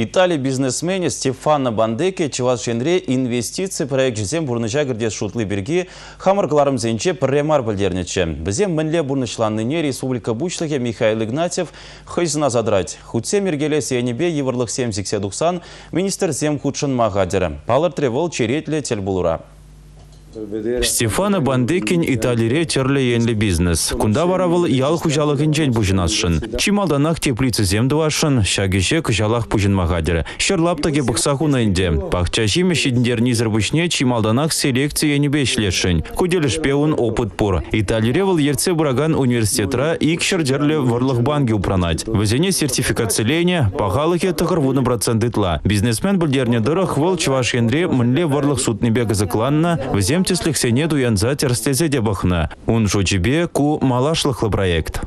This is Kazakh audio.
Италия бизнесмени Стефано Бандеке Чевашенре инвестиция проект жезем бурныжа кірде шутлы берге хамырғыларым зенче пірремар білдернече. Бізем мінле бурнышланныне республика бучлығы Михаил Игнатьев хызына задрать. Хутсе мергеле сенебе еврлық 70-90 министр зем худшын мағадыры. Палыр тревол черетле телбулура. Стефана Бандекин Италире терле енлі бизнес. Кунда варавыл ял хужалығын жен бұжынасшын. Чималданақ теплицы земдуашын, шагеше күжалақ бұжынмағадыры. Шырлаптаге бұқсақуна инде. Пақча жиме шидіндер низір бұшне чималданақ селекция енебе ішлешін. Күделіш пеуін опыт пұр. Италире выл ерце бұраган университетра икшір жерлі варлық банги упранать. Візене сертификацилене, пағалыке тұғыр вуны процентытла. Бизнесмен білдерне дырық выл чывашенре мінле варлық сутнебе гызыкланна, візем тесліксене дуянза терстезе де бахна. Он жочебе ку малашлықлы проект.